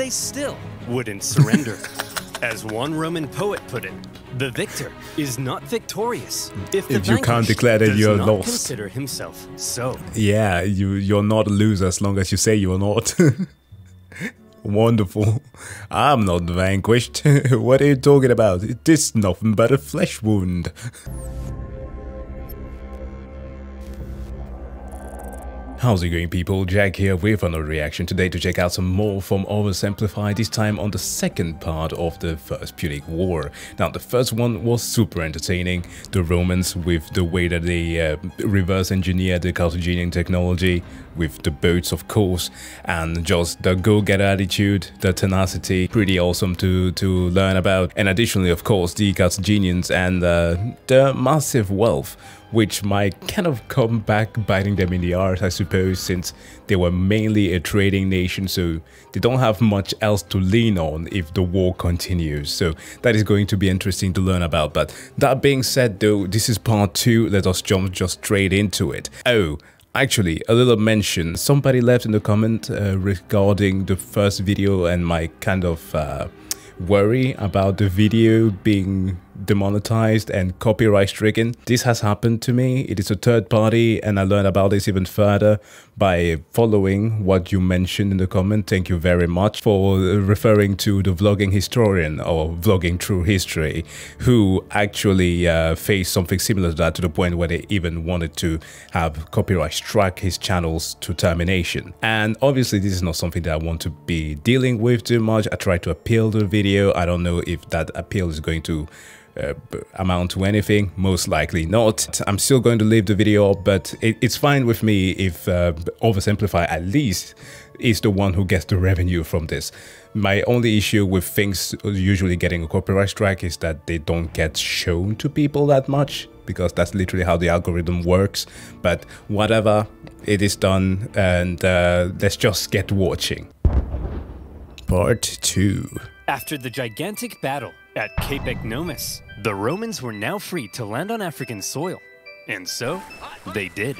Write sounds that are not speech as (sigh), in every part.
they still wouldn't surrender. (laughs) As one Roman poet put it, the victor is not victorious if, the If you can't declare that you're lost. consider himself so. Yeah, you you're not a loser as long as you say you're not. (laughs) Wonderful. I'm not vanquished. (laughs) what are you talking about? It is nothing but a flesh wound. How's it going people? Jack here with another reaction today to check out some more from Oversimplify, this time on the second part of the First Punic War. Now the first one was super entertaining, the Romans with the way that they uh, reverse engineered the Carthaginian technology, with the boats of course, and just the go-getter attitude, the tenacity, pretty awesome to, to learn about. And additionally of course the Carthaginians and uh, the massive wealth which might kind of come back biting them in the arse, I suppose, since they were mainly a trading nation, so they don't have much else to lean on if the war continues. So that is going to be interesting to learn about. But that being said, though, this is part two. Let us jump just straight into it. Oh, Actually, a little mention. Somebody left in the comment uh, regarding the first video and my kind of uh, worry about the video being demonetized and copyright stricken. This has happened to me. It is a third party and I learned about this even further by following what you mentioned in the comment. Thank you very much for referring to the vlogging historian or vlogging through history who actually uh, faced something similar to that to the point where they even wanted to have copyright strike his channels to termination. And obviously this is not something that I want to be dealing with too much. I tried to appeal the video. I don't know if that appeal is going to uh, amount to anything most likely not. I'm still going to leave the video but it, it's fine with me if uh, oversimplify at least is the one who gets the revenue from this. My only issue with things usually getting a copyright strike is that they don't get shown to people that much because that's literally how the algorithm works. But whatever it is done and uh, let's just get watching. Part two. After the gigantic battle at Cape Ecnomus, the Romans were now free to land on African soil. And so, they did.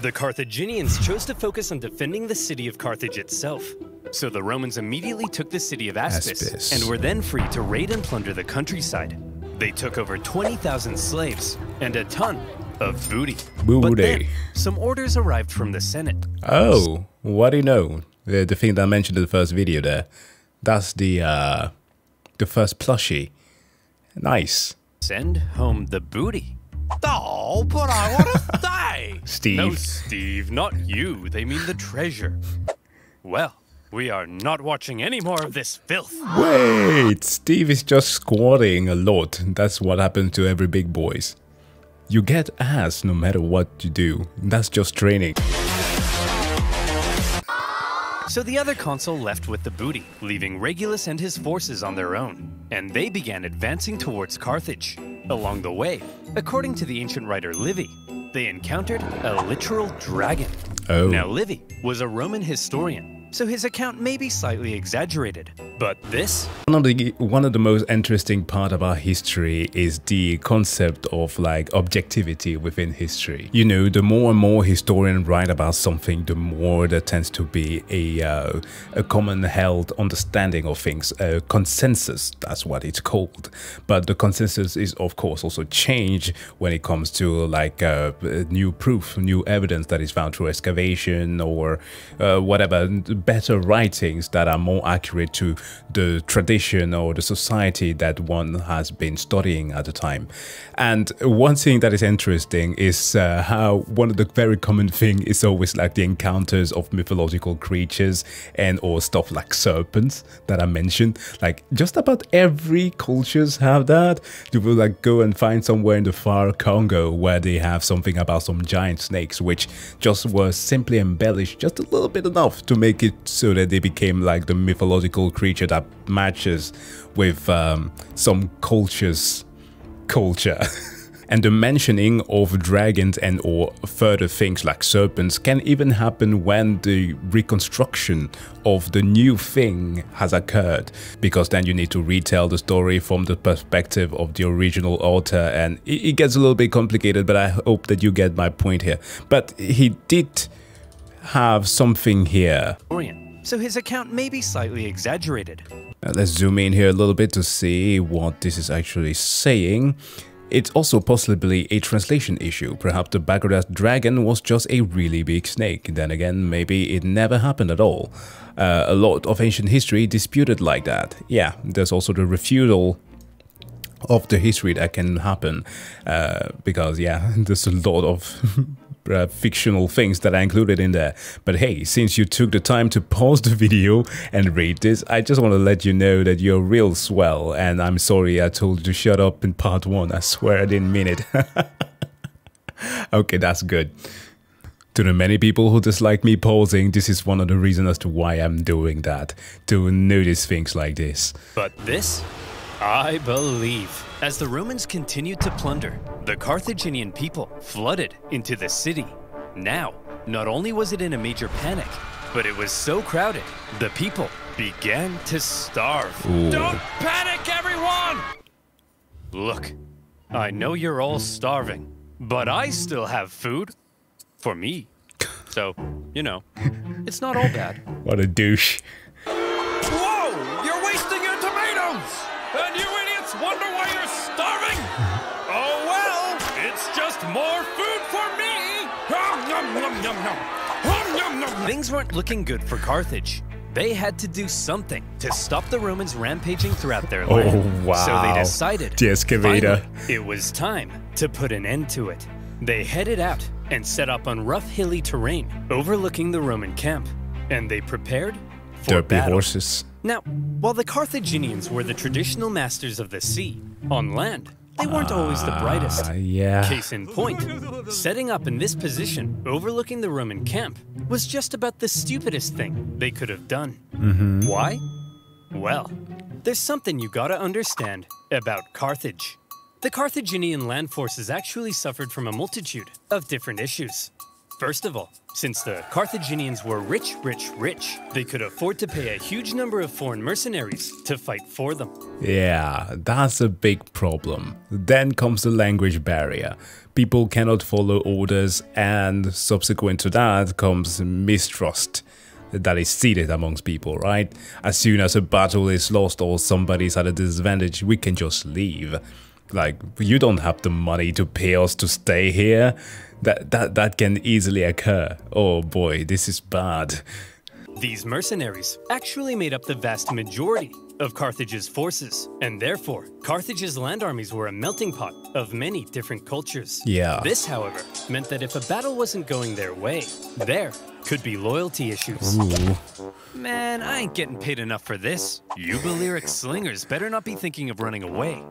The Carthaginians chose to focus on defending the city of Carthage itself. So the Romans immediately took the city of Aspis, Aspis. and were then free to raid and plunder the countryside. They took over 20,000 slaves and a ton of booty. booty. But then, some orders arrived from the Senate. Oh, what do you know? The, the thing that I mentioned in the first video there. That's the uh the first plushie. Nice. Send home the booty. Oh, but I want to stay. (laughs) Steve. No, Steve, not you. They mean the treasure. Well, we are not watching any more of this filth. Wait, Steve is just squatting a lot. That's what happens to every big boys. You get ass no matter what you do. That's just training. So the other consul left with the booty, leaving Regulus and his forces on their own, and they began advancing towards Carthage. Along the way, according to the ancient writer Livy, they encountered a literal dragon. Oh. Now, Livy was a Roman historian, so his account may be slightly exaggerated. But this One of the one of the most interesting part about history is the concept of like objectivity within history. You know, the more and more historians write about something, the more there tends to be a uh, a common held understanding of things, a consensus. That's what it's called. But the consensus is of course also changed when it comes to like uh, new proof, new evidence that is found through excavation or uh, whatever better writings that are more accurate to the tradition or the society that one has been studying at the time. And one thing that is interesting is uh, how one of the very common thing is always like the encounters of mythological creatures and or stuff like serpents that I mentioned. Like just about every cultures have that. You will like go and find somewhere in the far Congo where they have something about some giant snakes which just were simply embellished just a little bit enough to make it so that they became like the mythological creature that matches with um, some cultures culture. (laughs) and the mentioning of dragons and or further things like serpents can even happen when the reconstruction of the new thing has occurred because then you need to retell the story from the perspective of the original author and it, it gets a little bit complicated but I hope that you get my point here but he did have something here so his account may be slightly exaggerated. Uh, let's zoom in here a little bit to see what this is actually saying. It's also possibly a translation issue. Perhaps the Bagradas dragon was just a really big snake. Then again, maybe it never happened at all. Uh, a lot of ancient history disputed like that. Yeah, there's also the refutal of the history that can happen. Uh, because, yeah, (laughs) there's a lot of (laughs) uh, fictional things that are included in there. But hey, since you took the time to pause the video and read this, I just want to let you know that you're real swell. And I'm sorry I told you to shut up in part one. I swear I didn't mean it. (laughs) okay, that's good. To the many people who dislike me pausing, this is one of the reasons as to why I'm doing that. To notice things like this. But this, I believe. As the Romans continued to plunder, the Carthaginian people flooded into the city. Now, not only was it in a major panic, but it was so crowded, the people began to starve. Ooh. Don't panic, everyone! Look, I know you're all starving, but I still have food. For me. So, you know, it's not all bad. What a douche. Whoa! You're wasting your tomatoes! And you idiots wonder why you're starving? Oh well, it's just more food for me! Nom, nom, nom. Things weren't looking good for Carthage. They had to do something to stop the Romans rampaging throughout their Oh, land. So they decided The excavator. finally, it was time to put an end to it. They headed out and set up on rough hilly terrain overlooking the Roman camp. And they prepared for Derpy battle. horses. Now, while the Carthaginians were the traditional masters of the sea, on land, they weren't always the brightest. Uh, yeah. Case in point, setting up in this position, overlooking the Roman camp, was just about the stupidest thing they could have done. Why? Well, there's something you gotta understand about Carthage. The Carthaginian land forces actually suffered from a multitude of different issues. First of all, since the Carthaginians were rich, rich, rich, they could afford to pay a huge number of foreign mercenaries to fight for them. Yeah, that's a big problem. Then comes the language barrier. People cannot follow orders, and subsequent to that comes mistrust that is seated amongst people, right? As soon as a battle is lost or somebody's at a disadvantage, we can just leave. Like, you don't have the money to pay us to stay here. That, that, that can easily occur. Oh boy, this is bad. These mercenaries actually made up the vast majority of Carthage's forces, and therefore, Carthage's land armies were a melting pot of many different cultures. Yeah. This, however, meant that if a battle wasn't going their way, there could be loyalty issues. Ooh. Man, I ain't getting paid enough for this. You Balearic slingers better not be thinking of running away.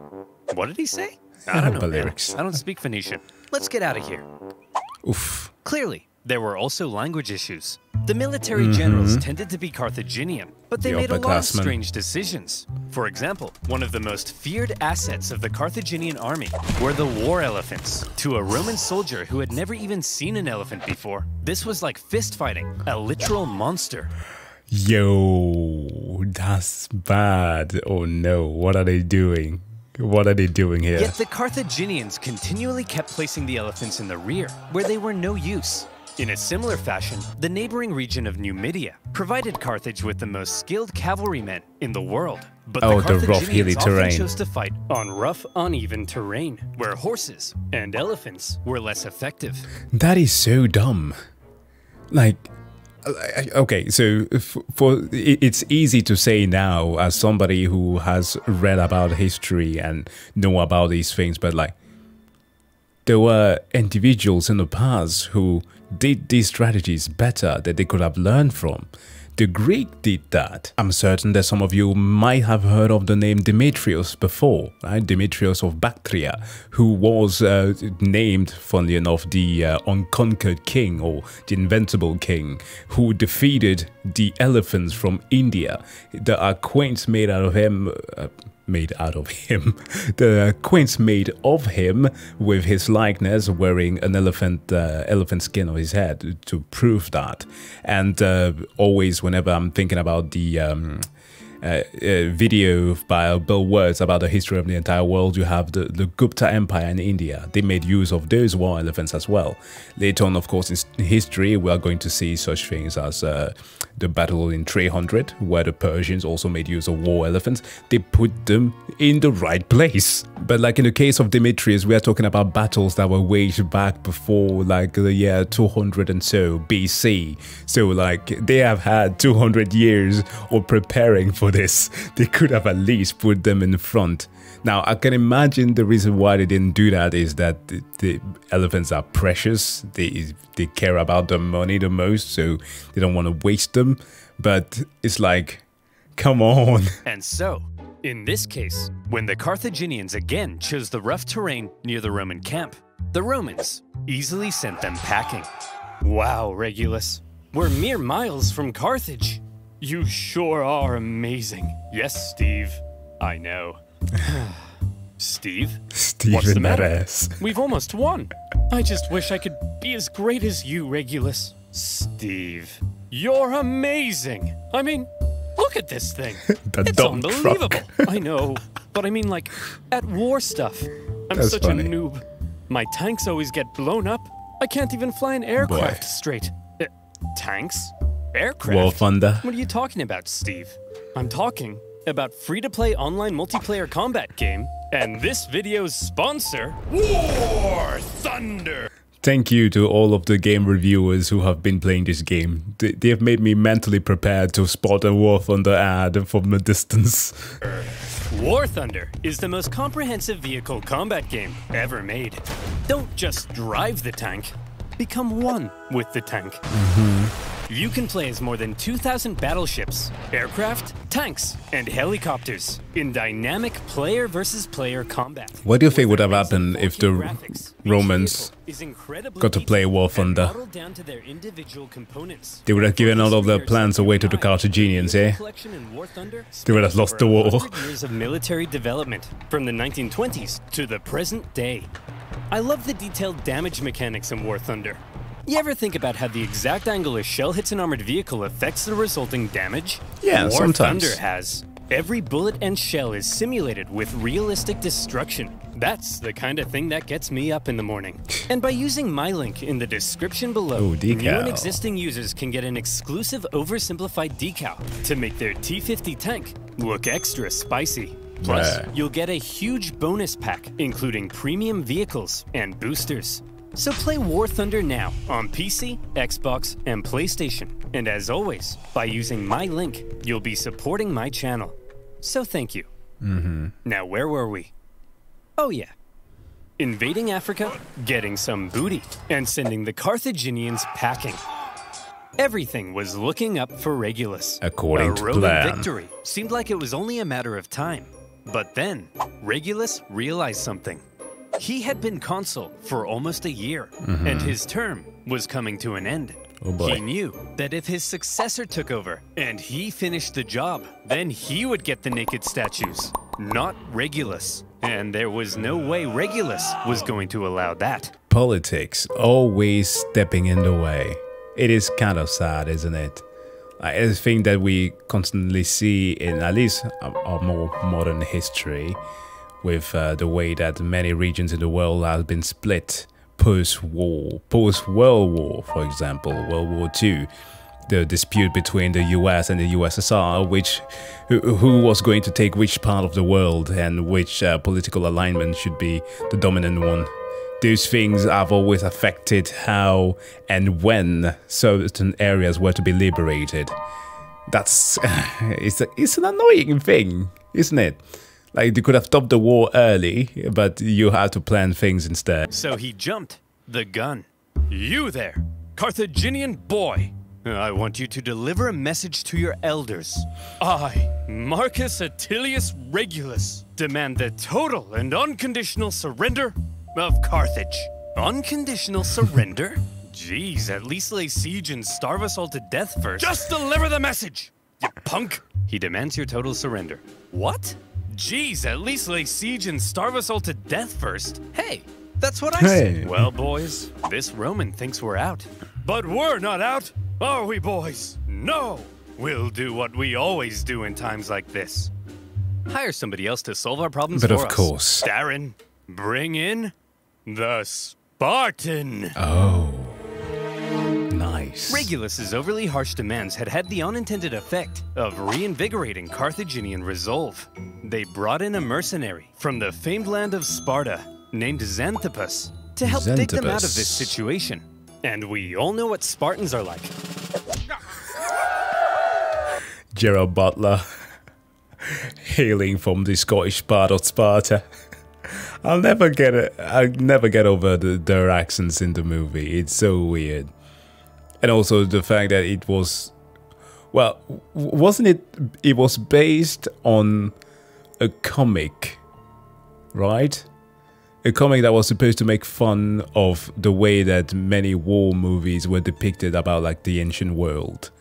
What did he say? I don't know. man. Balearics. I don't speak Phoenician. Let's get out of here. Oof. Clearly, there were also language issues. The military mm-hmm. generals tended to be Carthaginian, but they. The made a lot of strange decisions. For example, one of the most feared assets of the Carthaginian army were the war elephants. To a Roman soldier who had never even seen an elephant before, this was like fist fighting, a literal monster. Yo, that's bad. Oh no, what are they doing? What are they doing here? Yet the Carthaginians continually kept placing the elephants in the rear, where they were no use. In a similar fashion, the neighboring region of Numidia provided Carthage with the most skilled cavalrymen in the world. But Oh, the the rough, hilly terrain. chose to fight on rough, uneven terrain, where horses and elephants were less effective. That is so dumb. Like, okay, so for it's easy to say now as somebody who has read about history and know about these things, but like, there were individuals in the past who did these strategies better that they could have learned from. The Greek did that. I'm certain that some of you might have heard of the name Demetrius before, right? Demetrius of Bactria, who was uh, named, funnily enough, the uh, unconquered king or the invincible king, who defeated the elephants from India. There are quaints made out of him. Uh, made out of him. (laughs) The quaints made of him with his likeness wearing an elephant uh, elephant skin on his head to prove that. And uh, always whenever I'm thinking about the um, uh, uh, video by Bill Wurtz about the history of the entire world. You have the, the Gupta Empire in India. They made use of those war elephants as well. Later on, of course, in history, we are going to see such things as uh, the battle in 300, where the Persians also made use of war elephants. They put them in the right place. But like in the case of Demetrius, we are talking about battles that were waged back before like the year 200 and so BC. So like they have had 200 years of preparing for this. They could have at least put them in front. Now, I can imagine the reason why they didn't do that is that the, the, elephants are precious. They they care about the money the most, so they don't want to waste them. But it's like, come on. (laughs) And so, in this case, when the Carthaginians again chose the rough terrain near the Roman camp, the Romans easily sent them packing. Wow, Regulus, we're mere miles from Carthage. You sure are amazing. Yes, Steve, I know. (sighs) Steve? Steve What's the matter? (laughs) We've almost won. I just wish I could be as great as you, Regulus. Steve, you're amazing. I mean, look at this thing. (laughs) The it's dump unbelievable. truck. (laughs) I know, but I mean, like, at war stuff. I'm That's such funny. a noob. My tanks always get blown up. I can't even fly an aircraft Boy. straight. Uh, tanks? Aircraft? War Thunder. What are you talking about, Steve? I'm talking about free-to-play online multiplayer combat game, and this video's sponsor, War Thunder. Thank you to all of the game reviewers who have been playing this game. They, they have made me mentally prepared to spot a War Thunder ad from a distance. War Thunder is the most comprehensive vehicle combat game ever made. Don't just drive the tank, become one with the tank. Mm-hmm. You can play as more than 2,000 battleships, aircraft, tanks, and helicopters in dynamic player versus player combat. What do you think would have happened if the graphics, Romans vehicle is incredibly got to play War Thunder? modeled down to their individual components. They would have given all of their plans away to the Carthaginians, eh? Collection in War Thunder They would have lost the war. years of military development from the 1920s to the present day. I love the detailed damage mechanics in War Thunder. You ever think about how the exact angle a shell hits an armored vehicle affects the resulting damage? Yeah, War sometimes. Thunder has. Every bullet and shell is simulated with realistic destruction. That's the kind of thing that gets me up in the morning. And by using my link in the description below, Oh, new and existing users can get an exclusive oversimplified decal to make their T50 tank look extra spicy. Plus, Right. you'll get a huge bonus pack, including premium vehicles and boosters. So play War Thunder now on PC, Xbox, and PlayStation. And as always, by using my link, you'll be supporting my channel. So thank you. Mm-hmm. Now, where were we? Oh, yeah. Invading Africa, getting some booty, and sending the Carthaginians packing. Everything was looking up for Regulus. According a to Roman plan. victory seemed like it was only a matter of time. But then, Regulus realized something. He had been consul for almost a year, mm-hmm. and his term was coming to an end. Oh. He knew that if his successor took over and he finished the job, then he would get the naked statues, not Regulus. And there was no way Regulus was going to allow that. Politics always stepping in the way. It is kind of sad, isn't it? I think that we constantly see in at least our more modern history with uh, the way that many regions in the world have been split post-war, post-World War, for example, World War II. The dispute between the US and the USSR, which who, was going to take which part of the world and which uh, political alignment should be the dominant one those things have always affected how and when certain areas were to be liberated. That's (laughs) it's a, it's an annoying thing, isn't it? Like they could have stopped the war early, but you had to plan things instead. So he jumped the gun. You there, Carthaginian boy. I want you to deliver a message to your elders. I, Marcus Attilius Regulus, demand the total and unconditional surrender of Carthage. Unconditional surrender? Jeez, at least lay siege and starve us all to death first. Just deliver the message, you punk! He demands your total surrender. What? Jeez, at least lay siege and starve us all to death first. Hey, that's what I Hey. said. Well, boys, this Roman thinks we're out. But we're not out, are we, boys? No! We'll do what we always do in times like this. Hire somebody else to solve our problems But for of course. Darren, bring in the Spartan. Oh. Nice. Regulus's overly harsh demands had had the unintended effect of reinvigorating Carthaginian resolve. They brought in a mercenary from the famed land of Sparta named Xanthippus to help dig them out of this situation. And we all know what Spartans are like. Gerard Butler, hailing from the Scottish part of Sparta. I'll never get it. I'll never get over the, their accents in the movie. It's so weird, and also the fact that it was, well, wasn't it? It was based on a comic, right? A comic that was supposed to make fun of the way that many war movies were depicted about like the ancient world.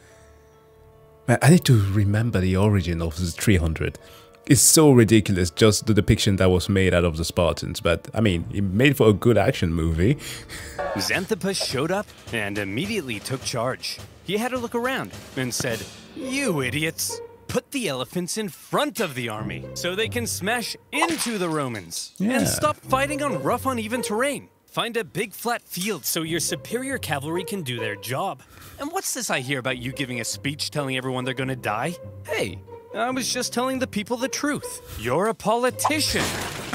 Man, I need to remember the origin of the 300. It's so ridiculous, just the depiction that was made out of the Spartans. But I mean, it made for a good action movie. (laughs) Xanthippus showed up and immediately took charge. He had a look around and said, You idiots! Put the elephants in front of the army so they can smash into the Romans. Yeah. And stop fighting on rough, uneven terrain. Find a big flat field so your superior cavalry can do their job. And what's this I hear about you giving a speech telling everyone they're gonna die? Hey, I was just telling the people the truth. You're a politician.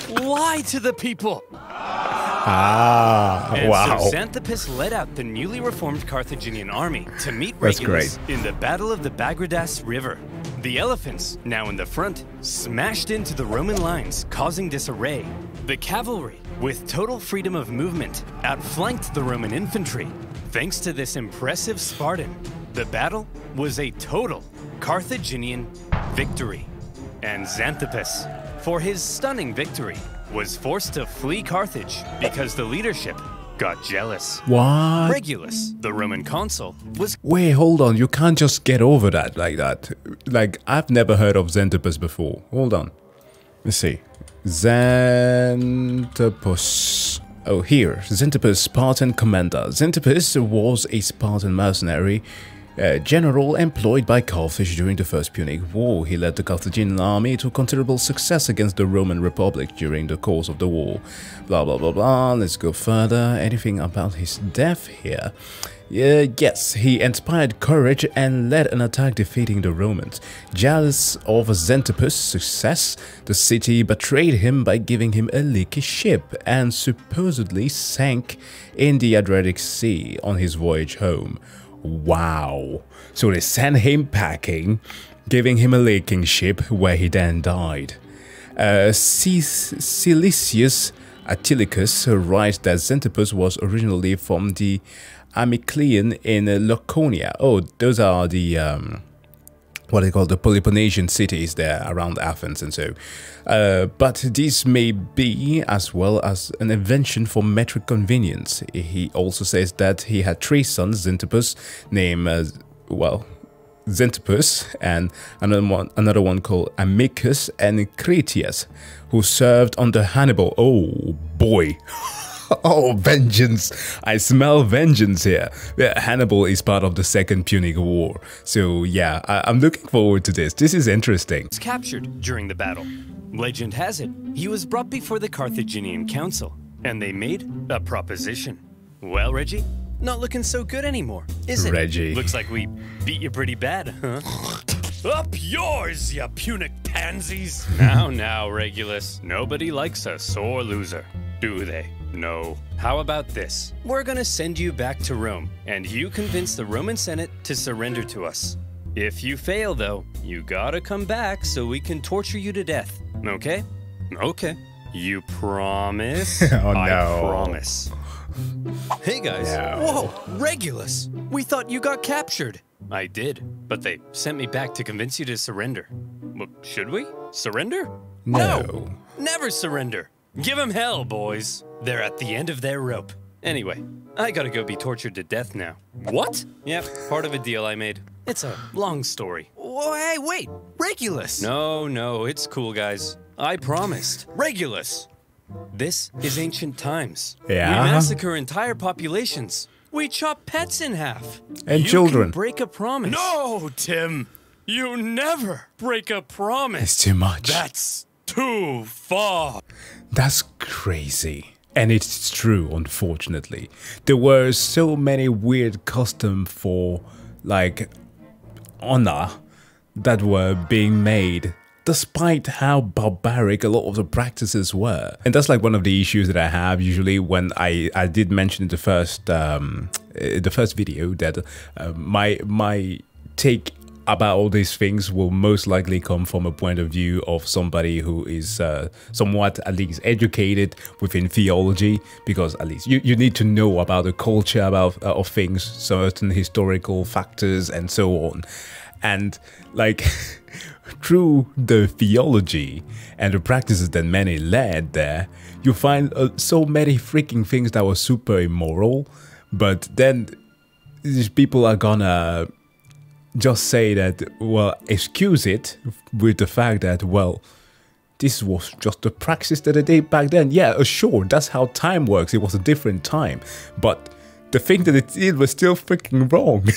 Lie to the people. Ah, And wow. so Xanthippus led out the newly reformed Carthaginian army to meet Regulus in the Battle of the Bagradas River. The elephants, now in the front, smashed into the Roman lines, causing disarray. The cavalry, with total freedom of movement, outflanked the Roman infantry. Thanks to this impressive Spartan, the battle was a total Carthaginian victory. And Xanthippus, for his stunning victory, was forced to flee Carthage because the leadership got jealous. What? Regulus, the Roman consul, was Wait, hold on. You can't just get over that like that. Like, I've never heard of Xanthippus before. Hold on. Let's see. Xanthippus. Oh, here. Xanthippus, Spartan commander. Xanthippus was a Spartan mercenary uh, general employed by Carthage during the First Punic War. He led the Carthaginian army to considerable success against the Roman Republic during the course of the war. Blah blah blah blah. Let's go further. Anything about his death here? Yeah, yes, he inspired courage and led an attack defeating the Romans. Jealous of Xanthippus' success, the city betrayed him by giving him a leaky ship and supposedly sank in the Adriatic Sea on his voyage home. Wow. So they sent him packing, giving him a leaking ship where he then died. Uh, Silius Italicus writes that Xanthippus was originally from the Amyclean in Laconia. Oh, those are the um, what they call the Peloponnesian cities there around Athens and so. Uh, but this may be as well as an invention for metric convenience. He also says that he had three sons, Xanthippus, named, uh, well, Xanthippus, and another one, another one called Amicus and Critias, who served under Hannibal. Oh boy. (laughs) (laughs) Oh, vengeance! I smell vengeance here. Hannibal is part of the Second Punic War. So, yeah, I- I'm looking forward to this. This is interesting. captured during the battle. Legend has it, he was brought before the Carthaginian council, and they made a proposition. Well, Reggie, not looking so good anymore, is it? Reggie. Looks like we beat you pretty bad, huh? (laughs) Up yours, you Punic pansies! now, now, Regulus. Nobody likes a sore loser, do they? No. How about this? We're gonna send you back to Rome, and you convince the Roman Senate to surrender to us. If you fail, though, you gotta come back so we can torture you to death. Okay? Okay. You promise? (laughs) Oh, I promise. Hey guys. No. Whoa, Regulus. We thought you got captured. I did, but they sent me back to convince you to surrender. Well, should we? Surrender? No. Never surrender. Give 'em hell, boys. They're at the end of their rope. Anyway, I gotta go be tortured to death now. What? Yep, part of a deal I made. It's a long story. Whoa, hey, wait! Regulus! No, no, it's cool, guys. I promised. Regulus! This is ancient times. Yeah? We massacre entire populations. We chop pets in half. And you children. Can break a promise. No, Tim. You never break a promise. It's too much. That's too far. That's crazy. And it's true, unfortunately. There were so many weird customs for, like, honor that were being made despite how barbaric a lot of the practices were. And that's like one of the issues that I have usually when I, I did mention in the first um, the first video that uh, my my take about all these things will most likely come from a point of view of somebody who is uh, somewhat at least educated within theology because at least you, you need to know about the culture about uh, of things certain historical factors and so on. And like (laughs) through the theology and the practices that many led there you find uh, so many freaking things that were super immoral but then these people are gonna just say that, well, excuse it with the fact that, well, this was just the practice that they did back then. Yeah, uh, sure, that's how time works. It was a different time. But the thing that it did was still freaking wrong.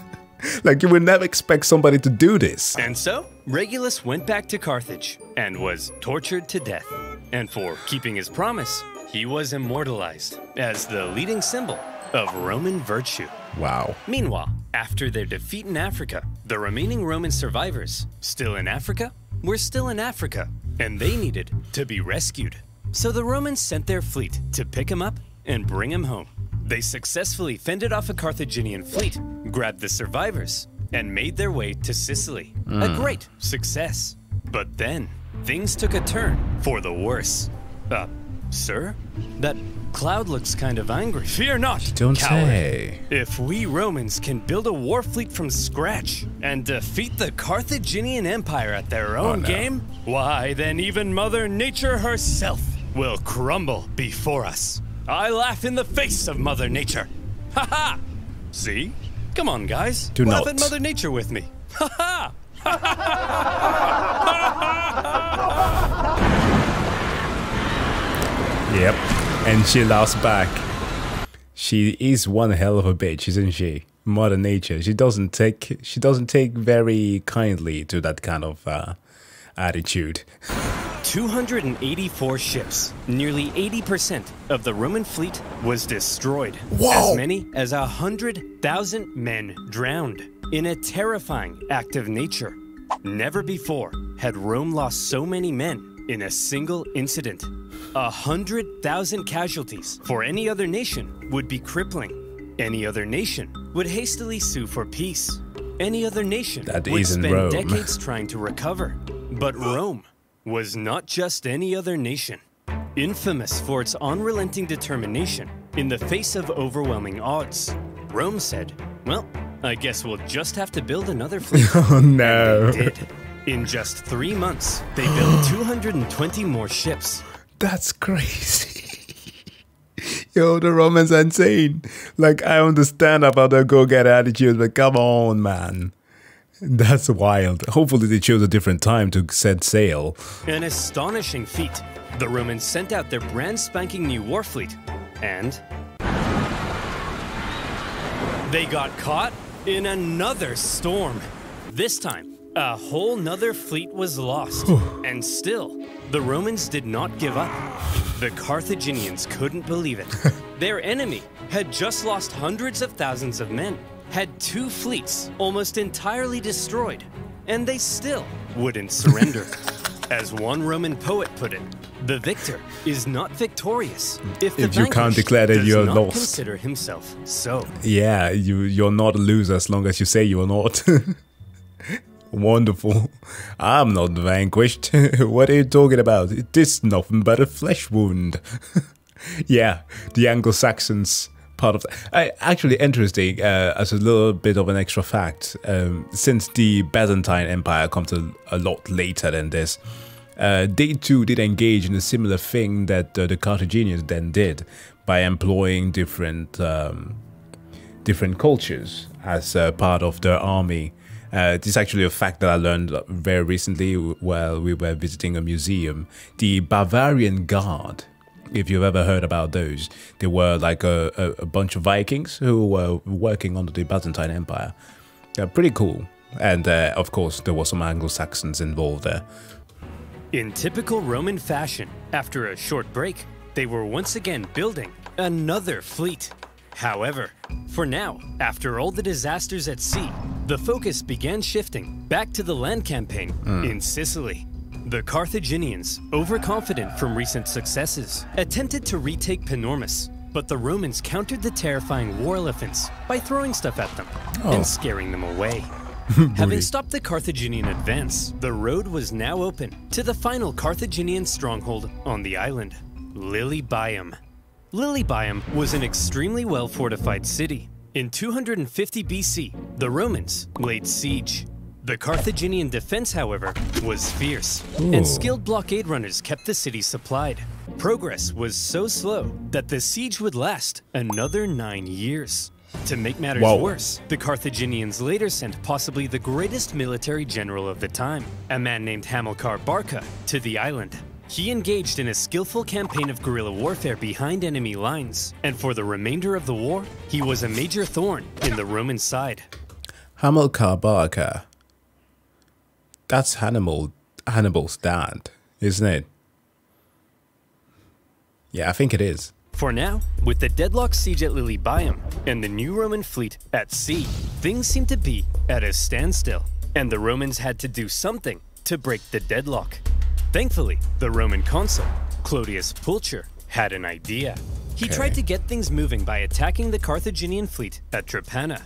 (laughs) like, you would never expect somebody to do this. And so, Regulus went back to Carthage and was tortured to death. And for keeping his promise, he was immortalized as the leading symbol of Roman virtue. Wow. Meanwhile, after their defeat in Africa, the remaining Roman survivors, still in Africa, were still in Africa, and they needed to be rescued. So the Romans sent their fleet to pick him up and bring him home. They successfully fended off a Carthaginian fleet, grabbed the survivors, and made their way to Sicily. A great success. But then, things took a turn for the worse. Uh, sir? That cloud looks kind of angry. Fear not, Don't coward. say. If we Romans can build a war fleet from scratch and defeat the Carthaginian Empire at their oh, own no. game, why then even Mother Nature herself will crumble before us. I laugh in the face of Mother Nature. (laughs) Ha ha! See? Come on, guys. Do laugh not. at Mother Nature with me. (laughs) Ha ha! (laughs) Yep. And she laughs back. She is one hell of a bitch, isn't she? Mother Nature. She doesn't take she doesn't take very kindly to that kind of uh, attitude. 284 ships, nearly 80% of the Roman fleet was destroyed. Whoa. As many as 100,000 men drowned in a terrifying act of nature. Never before had Rome lost so many men in a single incident. A hundred thousand casualties for any other nation would be crippling. Any other nation would hastily sue for peace. Any other nation That would spend Rome. decades (laughs) trying to recover. But Rome was not just any other nation. Infamous for its unrelenting determination in the face of overwhelming odds, Rome said, Well, I guess we'll just have to build another fleet. (laughs) Oh no. In just three months, they built (gasps) 220 more ships. That's crazy. (laughs) Yo, the Romans are insane. Like I understand about their go-get attitude, but come on, man. That's wild. Hopefully they chose a different time to set sail. An astonishing feat. The Romans sent out their brand spanking new war fleet, and they got caught in another storm. This time, a whole nother fleet was lost. and still, the Romans did not give up. The Carthaginians couldn't believe it. (laughs) Their enemy had just lost hundreds of thousands of men, had two fleets almost entirely destroyed, and they still wouldn't surrender. (laughs) As one Roman poet put it, the victor is not victorious if, the If you can't declare that does you're not lost. consider himself so. Yeah, you you're not a loser as long as you say you're not. (laughs) Wonderful. (laughs) I'm not vanquished. (laughs) what are you talking about? It is nothing but a flesh wound. (laughs) yeah, the Anglo-Saxons part of. Uh, actually, interesting. Uh, as a little bit of an extra fact, um, since the Byzantine Empire comes a, a lot later than this, uh, they too did engage in a similar thing that uh, the Carthaginians then did by employing different um, different cultures as part of their army. Uh, this is actually a fact that I learned very recently while we were visiting a museum. The Varangian Guard if you've ever heard about those. They were like a, a, a bunch of Vikings who were working under the Byzantine Empire. Pretty cool. And uh, of course, there were some Anglo-Saxons involved there. In typical Roman fashion, after a short break, they were once again building another fleet. However, for now, after all the disasters at sea, the focus began shifting back to the land campaign hmm. in Sicily. The Carthaginians, overconfident from recent successes, attempted to retake Panormus, but the Romans countered the terrifying war elephants by throwing stuff at them Oh. and scaring them away. (laughs) Having stopped the Carthaginian advance, the road was now open to the final Carthaginian stronghold on the island, Lilybaeum. Lilybaeum was an extremely well fortified city. In 250 BC, the Romans laid siege. The Carthaginian defense, however, was fierce, Ooh. and skilled blockade runners kept the city supplied. Progress was so slow that the siege would last another nine years. To make matters Whoa. worse, the Carthaginians later sent possibly the greatest military general of the time, a man named Hamilcar Barca, to the island. He engaged in a skillful campaign of guerrilla warfare behind enemy lines, and for the remainder of the war, he was a major thorn in the Roman side. Hamilcar Barca. That's Hannibal Hannibal's dad, isn't it? Yeah, I think it is. For now, with the deadlock siege at Lilybaeum and the new Roman fleet at sea, things seem to be at a standstill, and the Romans had to do something to break the deadlock. Thankfully, the Roman consul, Clodius Pulcher, had an idea. He Okay. tried to get things moving by attacking the Carthaginian fleet at Trapana.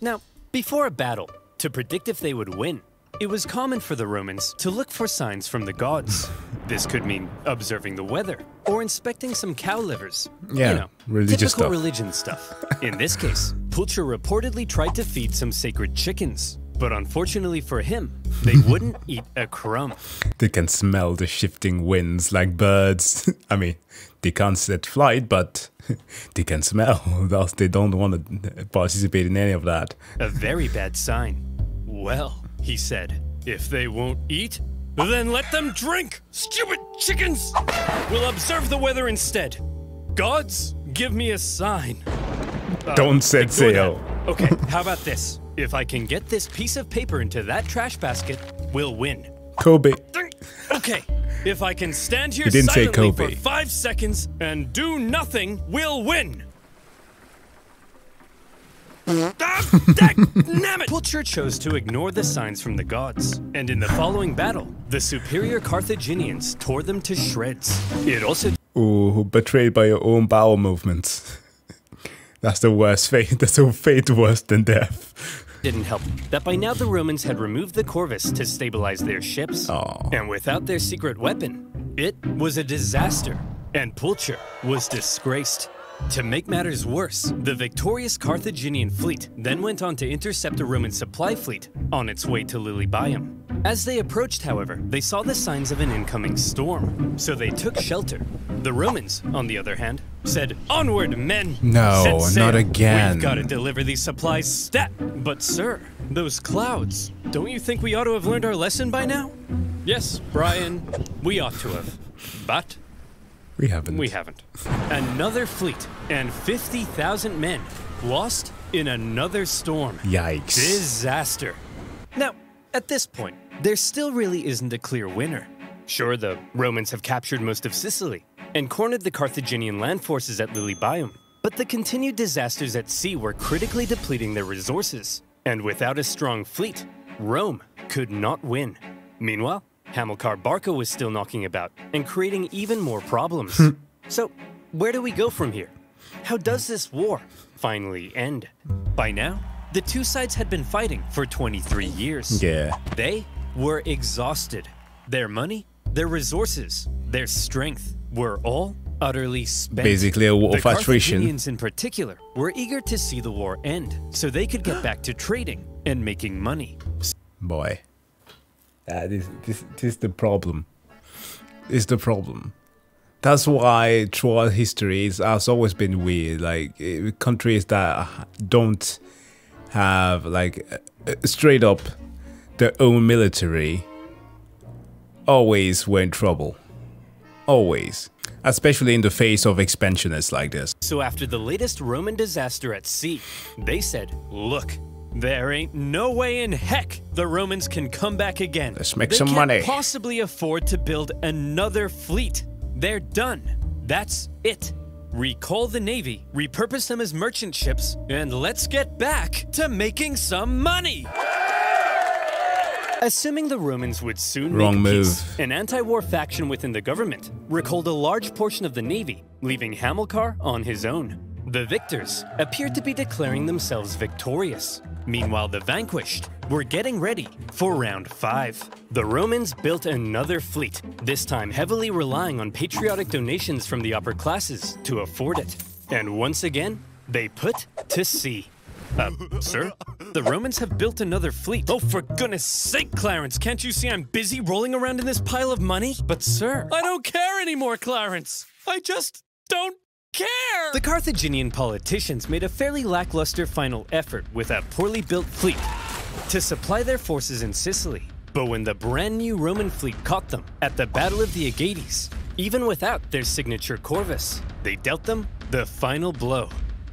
Now, before a battle, to predict if they would win, it was common for the Romans to look for signs from the gods. (laughs) This could mean observing the weather or inspecting some cow livers. Yeah, you know, religious typical stuff. religion stuff. (laughs) In this case, Pulcher reportedly tried to feed some sacred chickens, but unfortunately for him, they (laughs) wouldn't eat a crumb. They can smell the shifting winds like birds. (laughs) I mean, they can't set flight, but (laughs) they can smell. Thus, they don't want to participate in any of that. A very bad sign. Well, he said, if they won't eat, then let them drink! Stupid chickens! We'll observe the weather instead. Gods, give me a sign. Uh, Don't set ignore sail. Okay, how about this? If I can get this piece of paper into that trash basket, we'll win. Kobe. Okay, if I can stand here He didn't say silently Kobe. for five seconds and do nothing, we'll win. ah, damn it! Pulcher chose to ignore the signs from the gods, and in the following battle, the superior Carthaginians tore them to shreds. It also Ooh, betrayed by your own bowel movements. (laughs) That's the worst fate. (laughs) That's a fate worse than death. Didn't help that by now the Romans had removed the corvus to stabilize their ships. Aw. And without their secret weapon, it was a disaster, and Pulcher was disgraced. To make matters worse, the victorious Carthaginian fleet then went on to intercept a Roman supply fleet on its way to Lilybaeum. As they approached, however, they saw the signs of an incoming storm, so they took shelter. The Romans, on the other hand, said, Onward, men! No, not again. We've got to deliver these supplies stat. But, sir, those clouds, don't you think we ought to have learned our lesson by now? Yes, Brian, we ought to have. But We haven't. we haven't. Another fleet and 50,000 men lost in another storm. Yikes. Disaster. Now, at this point, there still really isn't a clear winner. Sure, the Romans have captured most of Sicily and cornered the Carthaginian land forces at Lilybaeum, but the continued disasters at sea were critically depleting their resources. And without a strong fleet, Rome could not win. Meanwhile, Hamilcar Barca was still knocking about and creating even more problems. (laughs) so, where do we go from here? How does this war finally end? By now, the two sides had been fighting for 23 years. Yeah. They were exhausted. Their money, their resources, their strength were all utterly spent. Basically a war the of attrition. Carthaginians in particular were eager to see the war end so they could get back to trading and making money. Boy. Yeah, this, this, this is the problem. Is the problem. That's why throughout history it has always been weird. Like eh, countries that don't have like eh, straight up their own military always were in trouble. Always. Especially in the face of expansionists like this. So after the latest Roman disaster at sea, they said, look, there ain't no way in heck the Romans can come back again. Let's make they some can't money." possibly afford to build another fleet. They're done. That's it. Recall the navy, repurpose them as merchant ships, and let's get back to making some money. Assuming the Romans would soon Wrong make peace, an anti-war faction within the government recalled a large portion of the navy, leaving Hamilcar on his own. The victors appeared to be declaring themselves victorious. Meanwhile, the vanquished were getting ready for round five. The Romans built another fleet, this time heavily relying on patriotic donations from the upper classes to afford it. And once again, they put to sea. Uh, sir? The Romans have built another fleet. Oh, for goodness sake, Clarence, can't you see I'm busy rolling around in this pile of money? But, sir, I don't care anymore, Clarence. I just don't care. The Carthaginian politicians made a fairly lackluster final effort with a poorly built fleet to supply their forces in Sicily. But when the brand new Roman fleet caught them at the Battle of the Aegates, even without their signature corvus, they dealt them the final blow.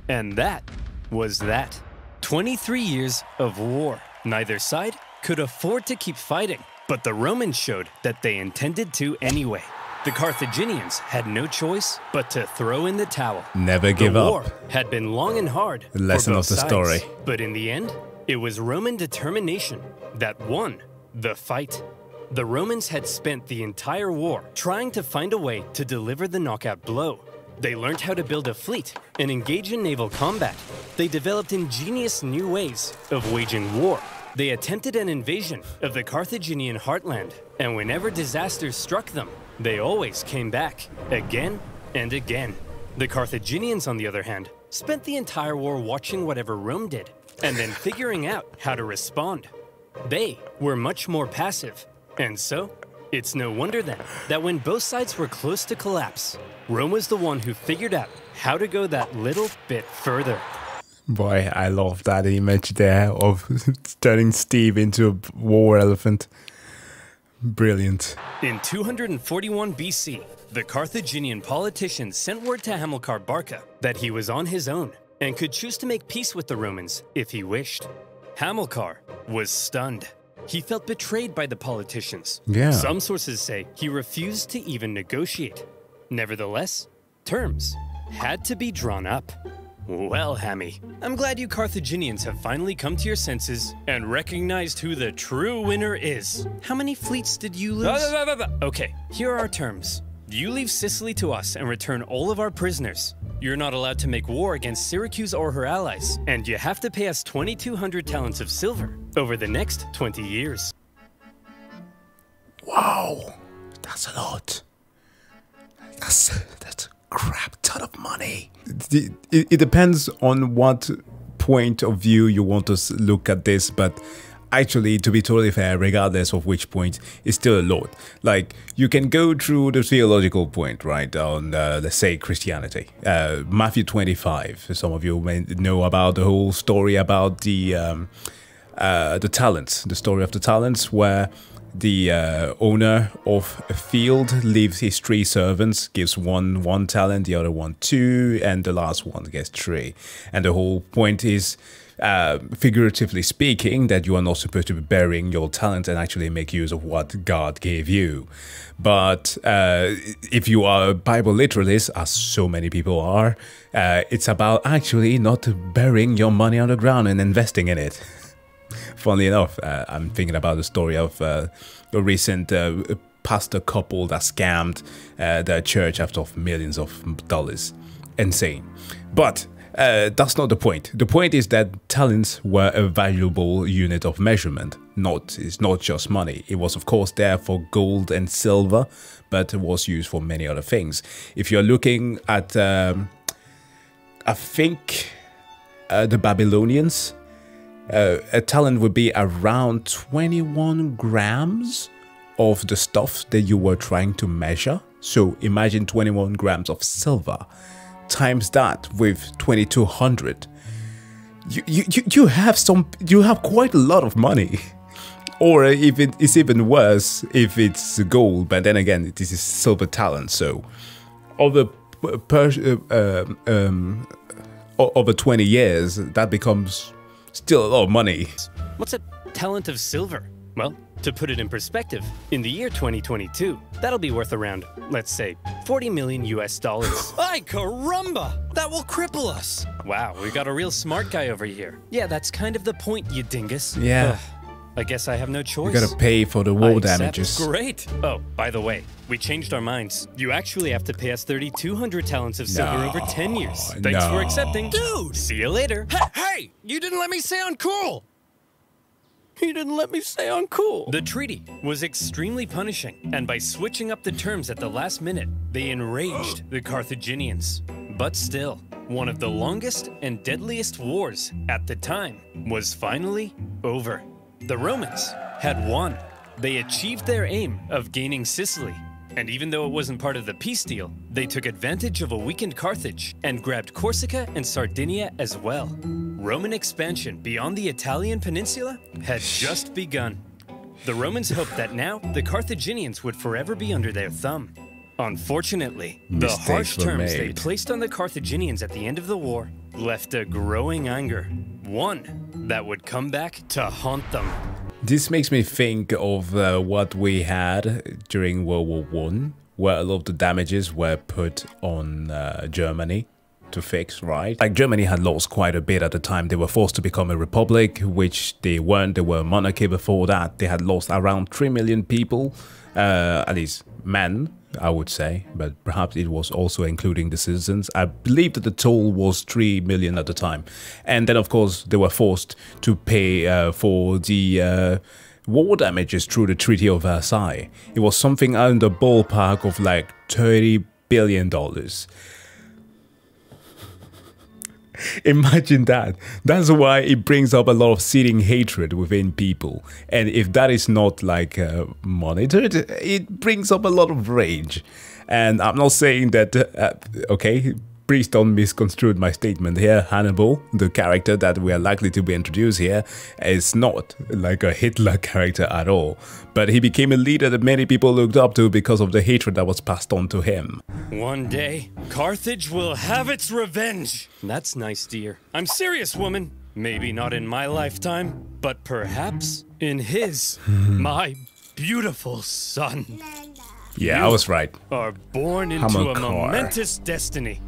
And that was that. 23 years of war. Neither side could afford to keep fighting, but the Romans showed that they intended to anyway. The Carthaginians had no choice but to throw in the towel. Never give the up. war had been long and hard. The lesson of the sides. story. But in the end, it was Roman determination that won the fight. The Romans had spent the entire war trying to find a way to deliver the knockout blow. They learned how to build a fleet and engage in naval combat. They developed ingenious new ways of waging war. They attempted an invasion of the Carthaginian heartland, and whenever disasters struck them, they always came back, again and again. The Carthaginians, on the other hand, spent the entire war watching whatever Rome did, and then figuring out how to respond. They were much more passive, and so it's no wonder then that when both sides were close to collapse, Rome was the one who figured out how to go that little bit further. Boy, I love that image there of (laughs) turning Steve into a war elephant. Brilliant. In 241 BC, the Carthaginian politician sent word to Hamilcar Barca that he was on his own and could choose to make peace with the Romans if he wished. Hamilcar was stunned. He felt betrayed by the politicians. Yeah. Some sources say he refused to even negotiate. Nevertheless, terms had to be drawn up. Well, Hammy, I'm glad you Carthaginians have finally come to your senses and recognized who the true winner is. How many fleets did you lose? Okay, here are our terms. You leave Sicily to us and return all of our prisoners. You're not allowed to make war against Syracuse or her allies, and you have to pay us 2,200 talents of silver over the next 20 years. Wow, that's a lot. That's that's a crap ton of money. It, it, it depends on what point of view you want to look at this, but actually, to be totally fair, regardless of which point, it's still a lot. Like you can go through the theological point, right? On uh, let's say Christianity, uh, Matthew twenty-five. Some of you may know about the whole story about the. Um, uh, the talents, the story of the talents, where the uh, owner of a field leaves his three servants, gives one one talent, the other one two, and the last one gets three. And the whole point is, uh, figuratively speaking, that you are not supposed to be burying your talent and actually make use of what God gave you. But uh, if you are a Bible literalist, as so many people are, uh, it's about actually not burying your money on the ground and investing in it. (laughs) Funnily enough, uh, I'm thinking about the story of uh, a recent pastor couple that scammed their church out of millions of dollars. Insane. But uh, that's not the point. The point is that talents were a valuable unit of measurement. Not it's not just money. It was of course there for gold and silver, but it was used for many other things. If you're looking at, um, I think, uh, the Babylonians, uh, a talent would be around 21 grams of the stuff that you were trying to measure. So imagine 21 grams of silver times that with 2200. You, you, you- have some, you have quite a lot of money. (laughs) Or if it is even worse, if it's gold, but then again, this is silver talent, so over per, uh, um, over 20 years, that becomes still a lot of money. What's a talent of silver? Well, to put it in perspective, in the year 2022, that'll be worth around, let's say, 40 million US dollars. (gasps) Ay caramba! That will cripple us. wow, we got a real smart guy over here. Yeah, that's kind of the point, you dingus. Yeah. Ugh, I guess I have no choice. You gotta pay for the war I accept. damages. Great. Oh, by the way, we changed our minds. You actually have to pay us 3,200 talents of silver over 10 years. Thanks for accepting. Dude! See you later. Hey, hey! You didn't let me say uncool! He didn't let me say uncool. The treaty was extremely punishing, and by switching up the terms at the last minute, they enraged the Carthaginians. But still, one of the longest and deadliest wars at the time was finally over. The Romans had won. They achieved their aim of gaining Sicily. And even though it wasn't part of the peace deal, they took advantage of a weakened Carthage and grabbed Corsica and Sardinia as well. Roman expansion beyond the Italian peninsula had just begun. The Romans hoped that now the Carthaginians would forever be under their thumb. Unfortunately, the harsh terms they placed on the Carthaginians at the end of the war left a growing anger, one that would come back to haunt them. This makes me think of uh, what we had during World War One, where a lot of the damages were put on uh, Germany to fix, right? Like Germany had lost quite a bit at the time. They were forced to become a republic, which they weren't. They were a monarchy before that. They had lost around 3 million people, uh, at least men, I would say, but perhaps it was also including the citizens. I believe that the toll was 3 million at the time. And then, of course, they were forced to pay uh, for the uh, war damages through the Treaty of Versailles. It was something in the ballpark of like 30 billion dollars. (laughs) Imagine that. That's why it brings up a lot of seething hatred within people. And if that is not like uh, monitored, it brings up a lot of rage. And I'm not saying that, uh, okay, please don't misconstrue my statement here. Hannibal, the character that we are likely to be introduced here, is not like a Hitler (laughs) character at all. But he became a leader that many people looked up to because of the hatred that was passed on to him. One day, Carthage will have its revenge. That's nice, dear. I'm serious, woman. Maybe not in my lifetime, but perhaps in his. (laughs) my beautiful son. Yeah, I was right. Are born into a Hamilcar. momentous destiny.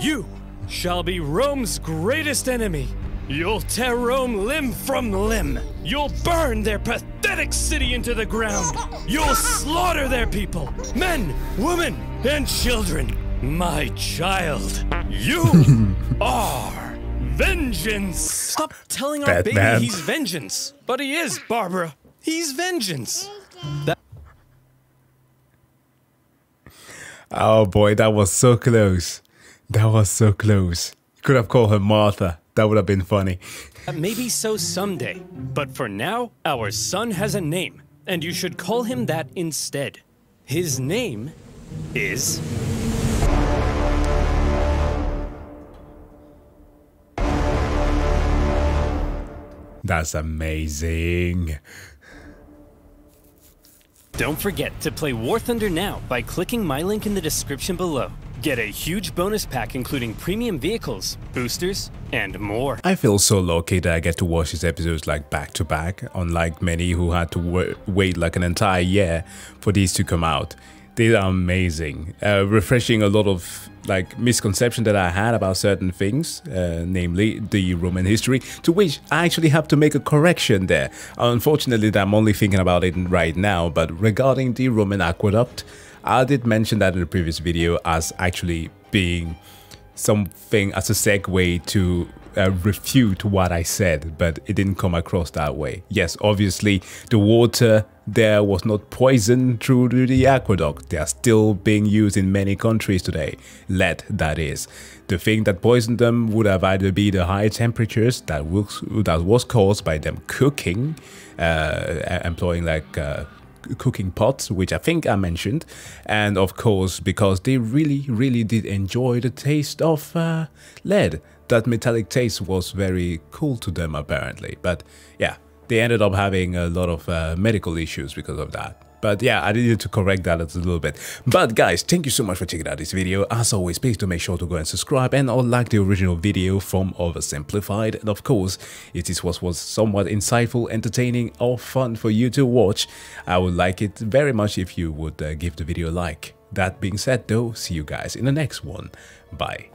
You shall be Rome's greatest enemy. You'll tear Rome limb from limb. You'll burn their pathetic city into the ground. You'll slaughter their people, men, women, and children. My child, you (laughs) are vengeance. Stop telling our baby Batman. he's vengeance. But he is, Barbara. He's vengeance. Oh boy, that was so close. That was so close. You could have called her Martha. That would have been funny. Uh, maybe so someday, but for now, our son has a name, and you should call him that instead. His name is. That's amazing. Don't forget to play War Thunder now by clicking my link in the description below. Get a huge bonus pack including premium vehicles, boosters, and more. I feel so lucky that I get to watch these episodes like back to back, unlike many who had to wait like an entire year for these to come out. They are amazing, uh, refreshing a lot of like misconception that I had about certain things, uh, namely the Roman history, to which I actually have to make a correction there. Unfortunately, I'm only thinking about it right now, but regarding the Roman aqueduct, I did mention that in the previous video as actually being something as a segue to uh, refute what I said, but it didn't come across that way. Yes, obviously, the water there was not poisoned through the- aqueduct. They are still being used in many countries today. Lead, that is. The thing that poisoned them would have either be the high temperatures that was, that was caused by them cooking, uh, employing like uh, cooking pots, which I think I mentioned, and of course because they really, really did enjoy the taste of uh, lead. That metallic taste was very cool to them apparently. But yeah, they ended up having a lot of uh, medical issues because of that. But yeah, I needed to correct that a little bit. But guys, thank you so much for checking out this video. As always, please do make sure to go and subscribe and or like the original video from Oversimplified. And of course, if this was, was somewhat insightful, entertaining or fun for you to watch, I would like it very much if you would uh, give the video a like. That being said though, see you guys in the next one. Bye.